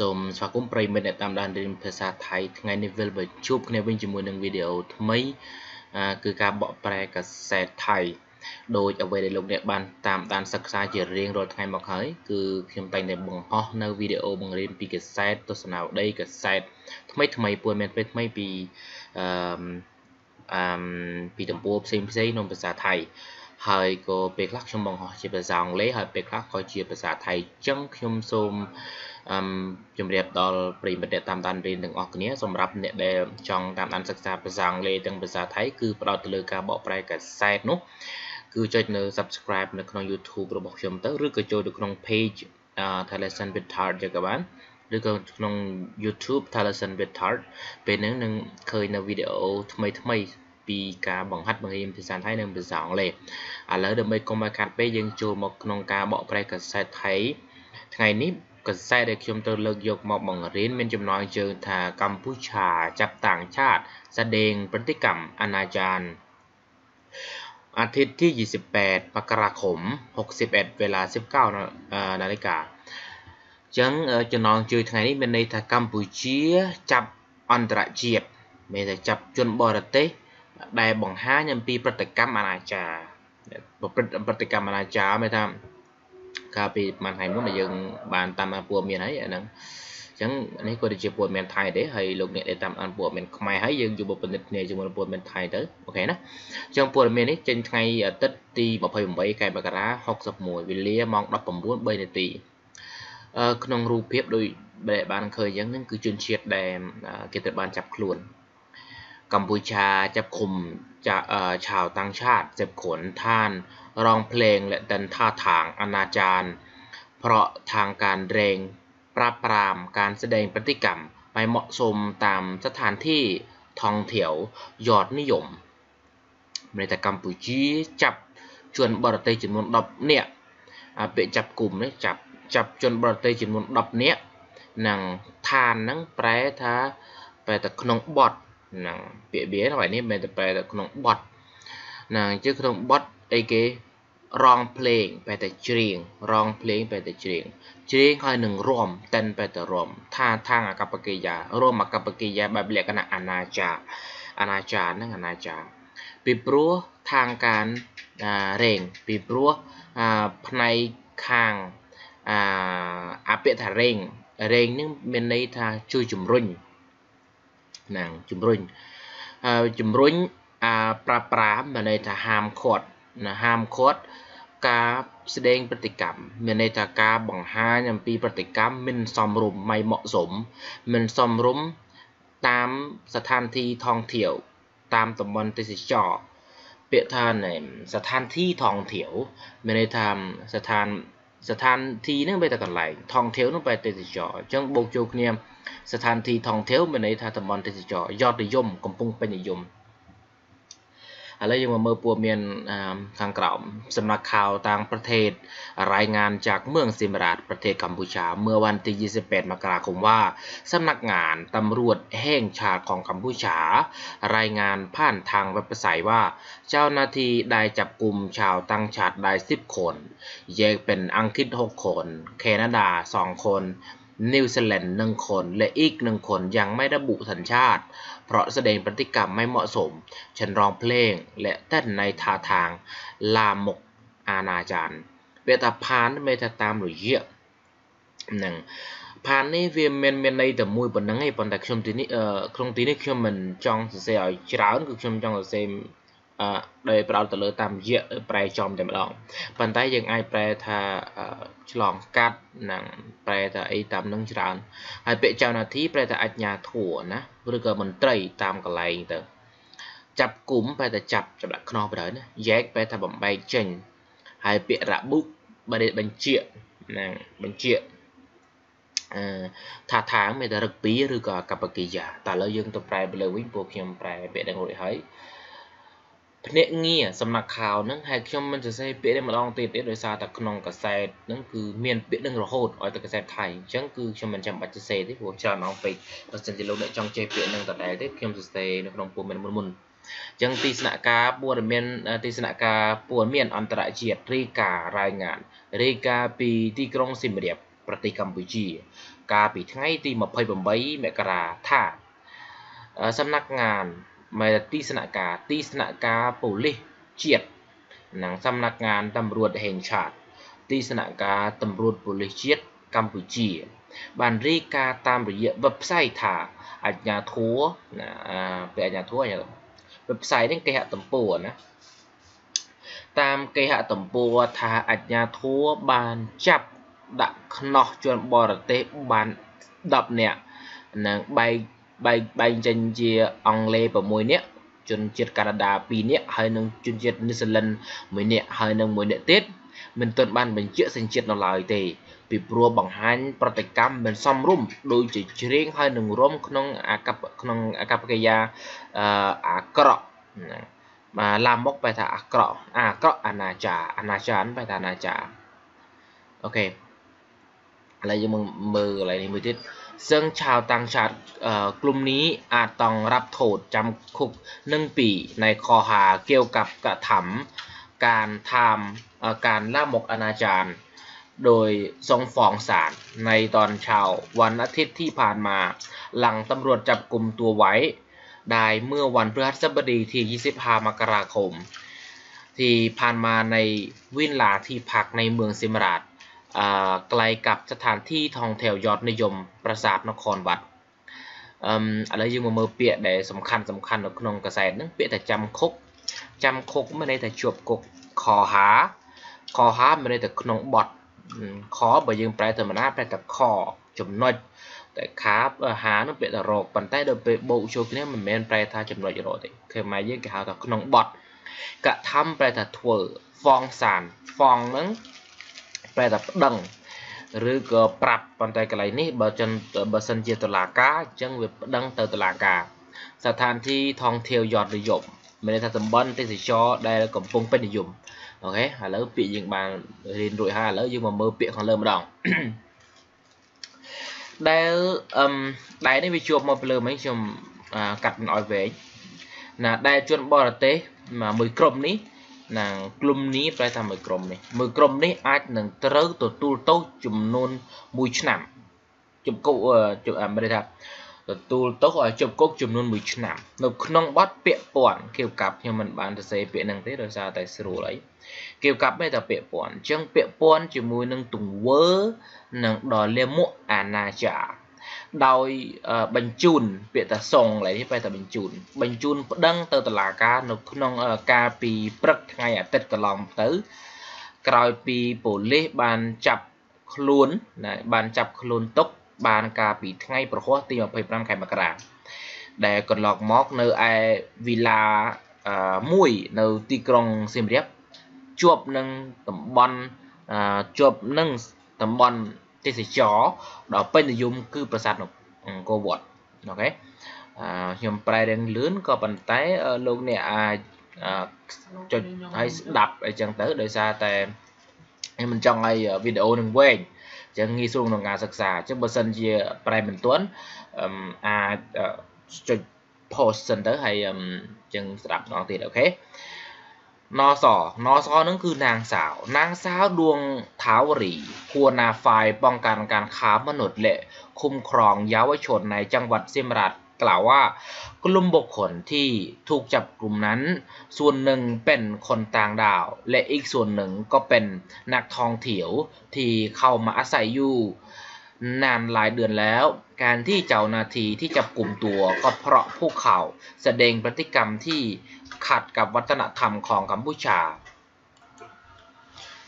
សូមស្វាគមន៍ប្រិយមិត្តអ្នកតាមដានរៀនភាសាថៃថ្ងៃនេះវិលមកជួបគ្នាវិញជាមួយនឹងវីដេអូថ្មីគឺការបកប្រែកាសែតថៃដោយអ្វីដែលលោកអ្នកបានតាមដានសិក្សាជារៀងរាល់ថ្ងៃមកហើយគឺខ្ញុំតែងតែបង្ហោះនៅវីដេអូបង្រៀនពីកាសែតទស្សនាវដ្តីកាសែតថ្មីថ្មីពួនមានពេលថ្មីពីអឺអឺពីទំព័រផ្សេងផ្សេងក្នុងភាសាថៃហើយក៏ពេលខ្លះខ្ញុំបង្ហោះជាភាសាអង់គ្លេសហើយពេលខ្លះក៏ជាភាសាថៃអញ្ចឹងខ្ញុំសូមអឺ ជម្រាបដល់ប្រិយមិត្តអ្នកតាមដានរៀនទាំងអស់គ្នាសម្រាប់អ្នកដែលចង់តាមដានសិក្សាភាសាអង់គ្លេសទាំងភាសាថៃគឺផ្ដោតទៅលើការបកប្រែកាសែតនោះគឺចុចនៅ subscribe នៅក្នុង YouTube របស់ខ្ញុំទៅឬក៏ចូលទៅក្នុង page Thailand with Tart ចឹងក៏បានឬក៏ក្នុង YouTube Thailand with Tart ពេលហ្នឹងនឹងឃើញនៅវីដេអូថ្មីថ្មីពីការបង្ហាត់បង្រៀនភាសាថៃនិងភាសាអង់គ្លេសឥឡូវដើម្បីកុំឲ្យខាត់ពេកយើងចូលមកក្នុងការបកប្រែកាសែតថៃថ្ងៃនេះ កាសែតដែលខ្ញុំទៅលើកយកមកបង្រៀនមានចំណងជើងថាកម្ពុជាចាប់តាំងឆាតស្ដែងប្រតិកម្មអនាចារអាទិត្យទី28មករាគម61វេលា19នាฬิកាអញ្ចឹងចំណងជើងថ្ងៃនេះមានន័យថាកម្ពុជាចាប់អន្តរជាតិមានតែចាប់ជនបរទេសដែលបង្ហាញអំពីប្រតិកម្មអនាចារប្រព្រឹត្តប្រតិកម្មអនាចារមានថា កាលពីប្រហែលថ្ងៃមុនដែលយើងបានតាមព័ត៌មានហើយអាហ្នឹងអញ្ចឹងនេះក៏ជាព័ត៌មានថៃដែរហើយលោកអ្នកដែលតាមអានព័ត៌មានខ្មែរហើយយើងជួបពិនិត្យគ្នាជាមួយព័ត៌មានថៃទៅអូខេណាអញ្ចឹងព័ត៌មាននេះចេញថ្ងៃអាទិត្យទី28ខែមករា61វេលាម៉ោង19:03នាទីអឺក្នុងរូបភាពដោយដែលបានឃើញអញ្ចឹងហ្នឹងគឺជនជាតិដែលគេត្រូវបានចាប់ខ្លួនកម្ពុជាចាប់ឃុំ จะชาวต่างชาติเจ็บขนท่านร้องเพลงและดันท่าทางอนาจารเพราะทางการเรงปราบปรามการแสดงพฤติกรรมไม่เหมาะสมตามสถานที่ท่องเที่ยวยอดนิยมเมริกัมพูชีจับชวนบรเตจำนวนดับเนี่ยเปจับกลุ่มเนี่ยจับจับชวนบรเตจำนวนดับเนี่ยนังทานนังแปรท้าไปแต่ขนมบอด ណាពាក្យ be របស់នេះមានតែប្រែទៅក្នុងបត់ណាអញ្ចឹងក្នុងបត់អីគេរងភ្លេងបែរតែច្រៀងរងភ្លេងបែរតែច្រៀងច្រៀងហើយនឹងរំតិនបែរតែរំថាថាងអកបកិយារំអកបកិយាបែបលក្ខណៈអនាចារអនាចារហ្នឹងអនាចារពីព្រោះខាងការរេងពីព្រោះផ្នែកខាងអពៈថារេងរេងនឹងមានន័យថាជួយជំរុញ ហ្នឹងជំរុញហើយជំរុញអាប្រាប្រាមមានន័យថាហាមឃាត់ណាហាមឃាត់ការស្ដែងប្រតិកម្មមានន័យថាការបង្ហាញអំពីប្រតិកម្មមិនសមរម្យមិនเหมาะสมមិនសមរម្យតាមស្ថានទីท่องเที่ยวតាមតំបន់ទេសចរពាក្យថាស្ថានទីท่องเที่ยวមានន័យថាស្ថាន ស្ថានទីហ្នឹងវាតែកន្លែងថងធាវនោះបែរទេសចរអញ្ចឹងបូកចូលគ្នាស្ថានទីថងធាវមានន័យថាតំបន់ទេសចរយត់និយមកំពុងពេញនិយម ឥឡូវយើងមកមើលព័ត៌មានខាងក្រោមសំណាក់ข่าวต่างประเทศรายงานจากเมืองสิมราชประเทศกัมพูชา เมื่อวันที่ 28 มกราคมว่าสำนักงานตำรวจแห่งชาติของกัมพูชา รายงานผ่านทางเว็บไซต์ว่า เจ้าหน้าที่ได้จับกลุ่มชาวต่างชาติได้ 10 คน แยกเป็นอังกฤษ 6 คน แคนาดา 2 คน นิวซีแลนด์หนึ่งคน และอีกหนึ่งคนยังไม่ระบุสัญชาติ เพราะแสดงพฤติกรรมไม่เหมาะสมเช่นร้องเพลง และเต้นในท่าทาง ลามกอาณาจารเวตาพานไม่ถ้าตามหรือเยอะหนึ่งផាននេះវាមានមានន័យតែមួយប៉ុណ្្នឹងឯងប៉ុន្តែខ្ញុំទីនេះអឺក្នុងទីនេះខ្ញុំមិនចង់សរសេរឲ្យច្រើនគឺខ្ញុំចង់សរសេរអឺ ដែលប្រោតទៅលើតាមរយៈប្រែចំតែម្ដងប៉ុន្តែយើងអាចប្រែថាឆ្លងកាត់នឹងប្រែថាអីតាមនឹងច្រើនហើយពាក្យចៅនាទីប្រែថាអញ្ញាធัวណាឬក៏មន្ត្រីតាមកន្លែងទៅចាប់គុំប្រែថាចាប់ចម្លាក់ខ្នោះបើណាយ៉ែកប្រែថាបំបែកចេញហើយពាក្យរបុកបើបញ្ជានឹងបញ្ជាថាថាមេតរឹកពីឬក៏កបកិយាតែឥឡូវយើងទៅប្រែទៅលើវិញពួកខ្ញុំប្រែពាក្យដឹងរួចហើយ ភ្នាក់ងារសំណាក់ข่าวហ្នឹងហើយខ្ញុំមិនសរសេរពាក្យនេះម្ដងទៀតទេដោយសារតែក្នុងកាសែតហ្នឹងគឺមានពាក្យហ្នឹងរហូតឲ្យតែកាសែតថៃអញ្ចឹងគឺខ្ញុំមិនចាំបាច់សរសេរទេព្រោះច្រើនអងពេកបើសិនជាលោកអ្នកចង់ចេះពាក្យហ្នឹងតដែលទេខ្ញុំសរសេរនៅក្នុងពុំមុនមុនអញ្ចឹងទីស្នាក់ការព័ត៌មានទីស្នាក់ការព័ត៌មានអន្តរជាតិរីការរายงานរាយការណ៍ពីទីក្រុងសៀមរាបប្រទេសកម្ពុជា កាលពីថ្ងៃទី28មករាថាសំណាក់ងาน មេទីស្នាក់ការទីស្នាក់ការប៉ូលីសជាតិនិងសំណាក់ងานតำរวจហេងឆាតទីស្នាក់ការតำរวจប៉ូលីសជាតិកម្ពុជា បានរាយការណ៍តាមរយៈ website ថាអញ្ញាធัวណាពេលអញ្ញាធัว website នេះគេហទំព័រណាតាមគេហទំព័រថាអញ្ញាធัวបានចាប់ដាក់ខ្នោះជនបរទេសបាន10នាក់និងបែក បែកបែងចេញជាអង់គ្លេស6នាក់ជនជាតិកាណាដា2នាក់ហើយនិងជនជាតិនីវហ្សេឡង់1នាក់ហើយនិង1នាក់ទៀតមិនទាន់បានបញ្ជាក់សញ្ជាតិនៅឡើយទេពីព្រោះបង្ហាញប្រតិកម្មមិនសមរម្យដូចជាជ្រៀងហើយនឹងរំក្នុងអាកប្បក្នុងអាកប្បកិរិយាអអាក្រក់បាទឡាមកបែរថាអាក្រក់អាក្រក់អនាចារអនាចារបែរថាអនាចារអូខេឥឡូវយើងមើលកន្លែងនេះមួយទៀត ซึ่งชาวต่างชาติกลุ่มนี้อาจต้องรับโทษจำคุกหนึ่งปีในข้อหาเกี่ยวกับกระทำการทำการล่ามกอนาจารโดยทรงฟ้องศาลในตอนเช้าวันอาทิตย์ที่ผ่านมา หลังตำรวจจับกลุ่มตัวไว้ ได้เมื่อวันพฤหัสบดีที่ 25 มกราคม ที่ผ่านมาในวินลาที่พักในเมืองซิมราช ไกลกับสถานที่ท่องเที่ยวยอดនិយមប្រាសាទនគរវត្តអឺឥឡូវយើងមកមើលពាក្យដែលសំខាន់សំខាន់នៅក្នុងកសែតហ្នឹងពាក្យថាចាំខុកចាំខុកមានន័យថាជាប់គុកខហាខហាមានន័យថាក្នុងបត់ខបើយើងប្រែធម្មតាប្រែថាខចំណុចតែខាហានោះពាក្យថារកប៉ុន្តែដល់ពេលបូកចូលគ្នាមិនមែនប្រែថាចំណុចរកទេខ្មែរយើងគេហៅថាក្នុងបត់កថាប្រែថាធ្វើហ្វងសានហ្វងហ្នឹង តែតែប្តឹងឬក៏ប្រាប់ប៉ុន្តែកន្លែងនេះបើចិនបើសិនជាតឡាការអញ្ចឹងវាប្តឹងទៅតឡាការស្ថានที่ថងធាវយត់និយមមានន័យថាតំបន់ទេសចរដែលកំពុងពេញនិយមអូខេឥឡូវពាក្យយើងបានរៀនរួចហើយឥឡូវយើងមកមើលពាក្យខាងលើម្ដងដែលអឹមដែលនេះវាជួបមកពីលើមិញខ្ញុំកាត់មិនអោយវែងណាដែលជនបរទេសមួយក្រុមនេះ ណាក្រុមនេះប្រែថាមួយក្រុមនេះមួយក្រុមនេះអាចនឹងត្រូវទទួលទោសចំនួន1ឆ្នាំចំគុកអាមេរិកថាទទួលទោសឲ្យជាប់គុកចំនួន1ឆ្នាំនៅក្នុងបទពាក្យពាន់គេកាប់ខ្ញុំមិនបានសរសេរពាក្យហ្នឹងទេដោយសារតែស្រួលអីគេកាប់មិនតែពាក្យពាន់អញ្ចឹងពាក្យពាន់ជាមួយនឹងទង្វើនិងដល់លាមុខអាណាចារ ដោយបញ្ជូនពាក្យថាសុងកន្លែងនេះបែរថាបញ្ជូនបញ្ជូនប្តឹងទៅតុលាការនៅក្នុងការពីព្រឹកថ្ងៃអាទិត្យកន្លងទៅ ក្រោយពីប៉ូលីសបានចាប់ខ្លួនណាបានចាប់ខ្លួនទុកបានកាលពីថ្ងៃប្រហ័សទី25ខែមករាដែលកន្លងមកនៅឯវីឡាមួយនៅទីក្រុងសៀមរាបជាប់នឹងតំបន់ជាប់នឹងតំបន់ ទេសចរដ៏ពេញនិយមគឺប្រាសាទអង្គរវត្តអូខេខ្ញុំប្រែរឿងលឿនក៏ប៉ុន្តែលោកអ្នកអាចចុចឲ្យស្ដាប់អីចឹងទៅដោយសារតែខ្ញុំមិនចង់ឲ្យវីដេអូនឹងវែងអញ្ចឹងងាយស្រួលក្នុងការសិក្សាអញ្ចឹងបើសិនជាប្រែមិនទាន់អាចចុច pause សិនទៅហើយអញ្ចឹងស្ដាប់ម្ដងទៀតអូខេ นอสอนอสอนั่นคือนางสาว นางสาวดวงท้าวรีพัวนาไฟป้องกันการค้ามนุษย์และคุ้มครองเยาวชนในจังหวัดเซมรัดกล่าวว่ากลุ่มบุคคลที่ถูกจับกลุ่มนั้น ส่วนหนึ่งเป็นคนต่างดาว และอีกส่วนหนึ่งก็เป็นนักท่องเที่ยวที่เข้ามาอาศัยอยู่นานหลายเดือนแล้ว การที่เจ้าหน้าที่ที่จับกลุ่มตัวก็เพราะพวกเขาแสดงพฤติกรรมที่ ขัดกับวัฒนธรรมของกัมพูชา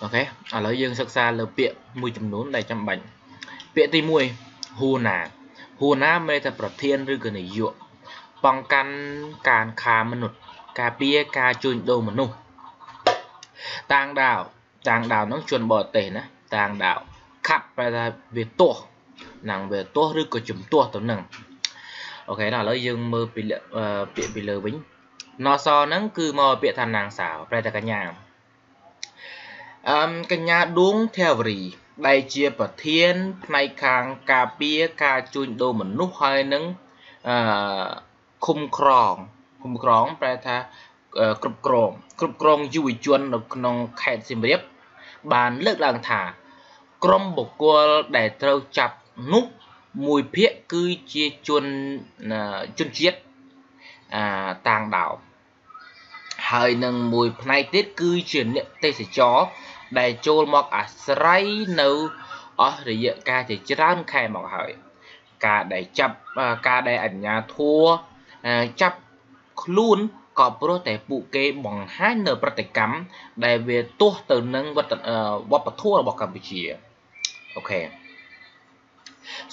អូខេឥឡូវយើងសិក្សាលើពាក្យមួយចំនួនដែលចាំបាច់ពាក្យទី1ហ៊ូណាហ៊ូណាមានតែប្រធានឬក៏នាយកป้องกันការฆ่ามนุษย์ការពារការជួញដូរមនុស្សតាងដាវតាងដាវហ្នឹងជនបរទេសណាតាងដាវខាត់ប្រែថាវាទាស់ណាងវាទាស់ឬក៏ជំទាស់ទៅនឹងអូខេដល់ឥឡូវយើងមើលពីពាក្យពីលើវិញ នសហ្នឹងគឺមកពាក្យថានាងសាវប្រែថាកញ្ញាអឹមកញ្ញាដួងធាវរីដែលជាប្រធានផ្នែកខាងការពារការជួញដូរមនុស្សហើយនឹងអឺឃុំក្រងឃុំក្រងប្រែថាគ្រប់គ្រងគ្រប់គ្រងយុវជននៅក្នុងខេត្តសៀមរាបបានលើកឡើងថាក្រុមបុគ្គលដែលត្រូវចាប់នោះមួយភាគគឺជាជនជនជាតិ អាតាំងដោហើយនឹងមួយផ្នែកទៀតគឺជាអ្នកទេសចរដែលចូលមកអាស្រ័យនៅអស់រយៈកាលជាច្រើនខែមកហើយ ការដែលចាប់ការដែលអញ្ញាធัวចាប់ខ្លួនក៏ព្រោះតែពួកគេបង្ហាញនៅប្រតិកម្មដែលវាទាស់ទៅនឹងវប្បធម៌របស់កម្ពុជាអូខេ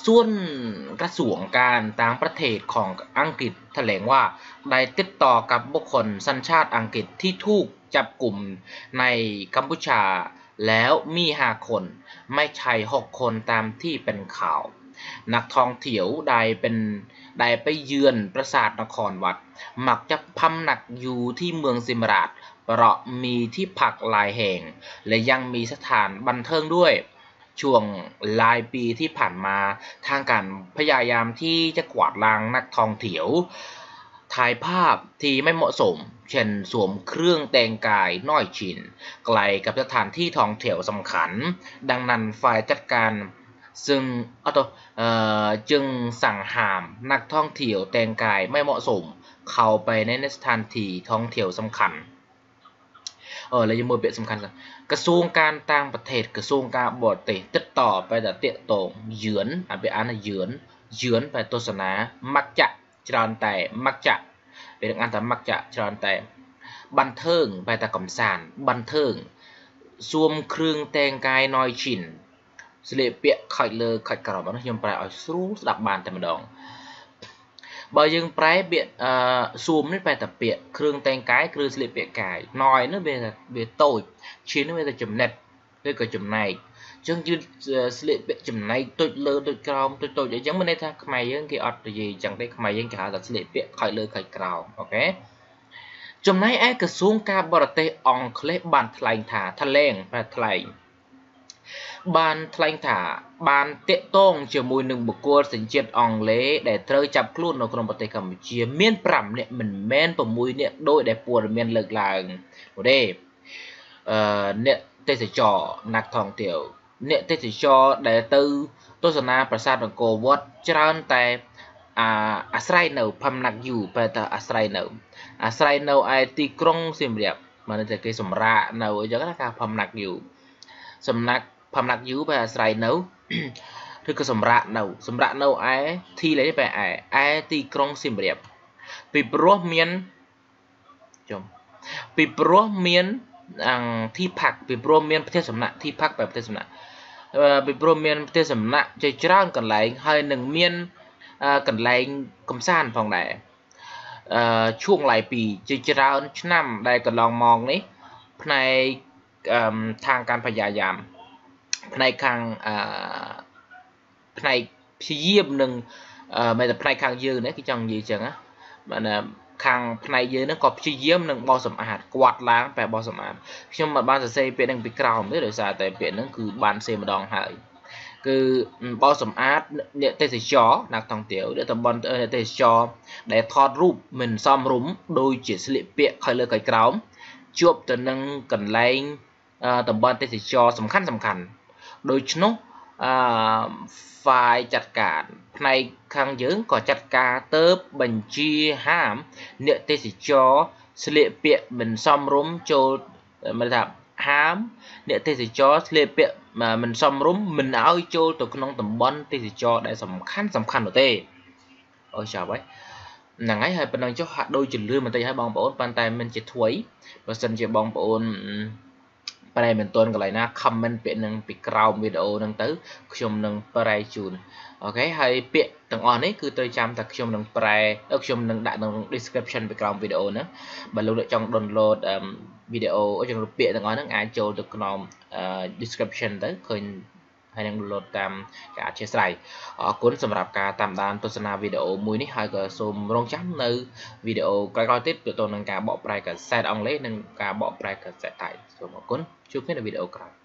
ส่วนกระทรวงการต่างประเทศของอังกฤษแถลงว่าได้ติดต่อกับบุคคลสัญชาติอังกฤษที่ถูกจับกลุ่มในกัมพูชาแล้วมีห้าคนไม่ใช่หกคนตามที่เป็นข่าว นักท่องเที่ยวได้เป็นได้ไปเยือนปราสาทนครวัด มักจะพำนักอยู่ที่เมืองสิมราชเพราะมีที่พักหลายแห่ง และยังมีสถานบันเทิงด้วย ช่วงหลายปีที่ผ่านมาทางการพยายามที่จะกวาดล้างนักท่องเที่ยวถ่ายภาพที่ไม่เหมาะสม เช่นสวมเครื่องแต่งกายน้อยชิน ไกลกับสถานที่ท่องเที่ยวสำคัญ ดังนั้นฝ่ายจัดการซึ่งจึงสั่งห้ามนักท่องเที่ยวแต่งกายไม่เหมาะสม เข้าไปในสถานที่ท่องเที่ยวสำคัญ เออแล้วยังมือเปียสำคัญกระทรวงการต่างประเทศกระทรวงการบอดเตติดต่อไปแต่เตะตรงเยือนอ่ะไปอ่านเยือนเยือนไปโฆษณามักจะច្រើនតែมักจะเป็นអានថាมักจะច្រើនតែบันเทิงไปតែកំសាន្តบันเทิงសួមគ្រឿងតែងកាយណយឈិនស្លៀកពាក់ខូចលើខូចក្រោមខ្ញុំប្រែឲ្យស្រួលស្ដាប់បានតែម្ដង បើយើងប្រែពាក្យអឺសួមនេះប្រែតែពាក្យគ្រឿងតែងកាយគ្រឿងស្លៀកពាក់កាយណយនោះវាវាតូចឈិននោះវាតែចំណិតឬក៏ចំណែកចឹងយឺតស្លៀកពាក់ចំណែកទុចលើទុចក្រោមទុចទុចអញ្ចឹងមានន័យថាខ្មែរយើងគេអត់និយាយអញ្ចឹងទេខ្មែរយើងគេហៅថាស្លៀកពាក់ខើចលើខើចក្រោមអូខេចំណែកឯក្រសួងការបរទេសអង់គ្លេសបានថ្លែងថាថ្លែងបែថ្លែង បានថ្លែងថា បានតាក់ទងជាមួយនឹងបុគ្គលសញ្ជាតិអង់គ្លេសដែលត្រូវចាប់ខ្លួននៅក្នុងប្រទេសកម្ពុជា មាន5នាក់មិនមែន6នាក់ដោយដែលព័ត៌មានលើកឡើងនោះទេអឺអ្នកទេសចរណាក់ថងទៀវអ្នកទេសចរដែលទៅទស្សនាប្រាសាទអង្គរវត្តច្រើនតែអាអាស្រ័យនៅផំណាក់យូបែរតែអាស្រ័យនៅ អាស្រ័យនៅឯទីក្រុងសៀមរាបមកនៅតែគេសម្រាកនៅអញ្ចឹងណាការផំណាក់យូសំណាក់ ផឹមណាត់យូបែអាស្រ័យនៅឬក៏សម្រាប់នៅសម្រាប់នៅឯទីលេខនេះបែឯឯទីក្រុងសៀមរាបពីព្រោះមានចុំពីព្រោះមានទីផាក់ពីព្រោះមានផ្ទះសំណាក់ទីផាក់បែផ្ទះសំណាក់ពីព្រោះមានផ្ទះសំណាក់ជាច្រើនកន្លែងហើយនឹងមានកន្លែងកំសាន្តផងដែរអឺឈួងឡៃ2ជាច្រើនឆ្នាំដែលកន្លងមកនេះផ្នែកខាងការប្រយាយាម ផ្នែកខាងអឺផ្នែកព្យាយាមនឹងមិនតែផ្នែកខាងយើងនេះគឺចង់និយាយចឹងណាបាទខាងផ្នែកយើងហ្នឹងក៏ព្យាយាមនឹងបោះសម្អាតគាត់ឡើងបែបបោះសម្អាតខ្ញុំមិនបានសរសេរពាក្យហ្នឹងពីក្រោមទេដោយសារតែពាក្យហ្នឹងគឺបានសេម្ដងហើយគឺបោសសម្អាតអ្នកទេសចរអ្នកតង់ទាវអ្នកតំបន់អ្នកទេសចរដែលថតរូបមិនសមរម្យដូចជាស្លៀកពាក់ខើលើកក្រោមជួបទៅនឹងកន្លែងតំបន់ទេសចរសំខាន់សំខាន់ ដូច្នោះអឺ file ចាត់ការផ្នែកខាងយើងក៏ចាត់ការទៅបញ្ជាហាមអ្នកទេសចរស្លៀកពាក់មិនសមរម្យចូលមិនថាហាមអ្នកទេសចរស្លៀកពាក់មិនសមរម្យមិនឲ្យចូលទៅក្នុងតំបន់ទេសចរដែលសំខាន់សំខាន់នោះទេអូចាប់ហើយហ្នឹងហើយហើយប៉ុណ្ណឹងចុះហាក់ដូចជាលឿនបន្តិចហើយបងប្អូនប៉ុន្តែមិនជាថ្្វីបើសិនជាបងប្អូន ប្រែមិនទាន់កន្លែងណា comment ពាក្យនឹងពីក្រោមវីដេអូហ្នឹងទៅខ្ញុំនឹងប្រែជូនអូខេហើយពាក្យទាំងអស់នេះគឺត្រូវចាំថាខ្ញុំនឹងប្រែខ្ញុំនឹងដាក់ក្នុង description ពីក្រោមវីដេអូហ្នឹងបើលោកអ្នកចង់ download វីដេអូចង់ពាក្យទាំងអស់ហ្នឹងអាចចូលទៅក្នុង description ទៅឃើញ ហើយនឹង download តាមការអធិស្ឋានអរគុណសម្រាប់ការតាមដានទស្សនាវីដេអូមួយនេះហើយក៏សូមរងចាំនៅវីដេអូក្រោយៗទៀតទាក់ទងនឹងការបកប្រែកាសែតអង់គ្លេសនិងការបកប្រែកាសែតថៃសូមអរគុណជួបគ្នានៅវីដេអូក្រោយ